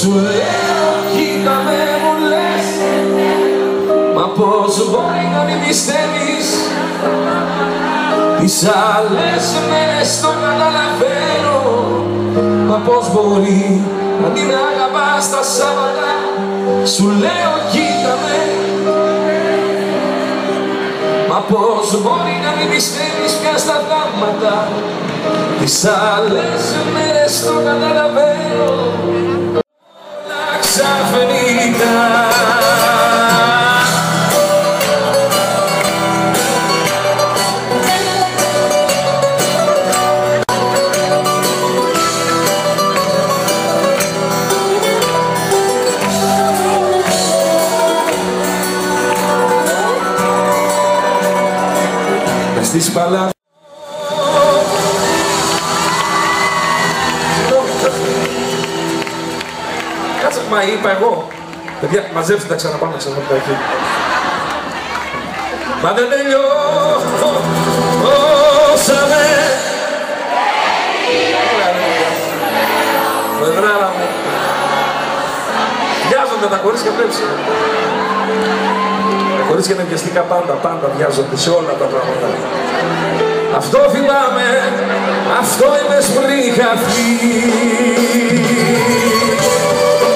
Σου λέω κοίτα με μου λες Μα πως μπορεί να μην πιστεύεις; Τις άλλες μέρες το καταλαβαίνω. Μα πως μπορεί να την αγαπάς τα Σάββατα; Σου λέω κοίτα με Μα πως μπορεί να μην πιστεύεις πια στα πράγματα; Τις άλλες μέρες Μες στις παλά Κάτσε, μα είπα εγώ. Παιδιά, μαζέψτε τα ξαναπάμε ξανά από εκεί. Μα δεν τελειώσαμε. Μεδράρα μου. Βιάζονται τα κορίτσια πλέψη. Τα κορίτσια είναι βιαστικά πάντα, πάντα βιάζονται σε όλα τα πράγματα. Αυτό θυμάμαι, αυτό είμαι πριν είχα φύγει.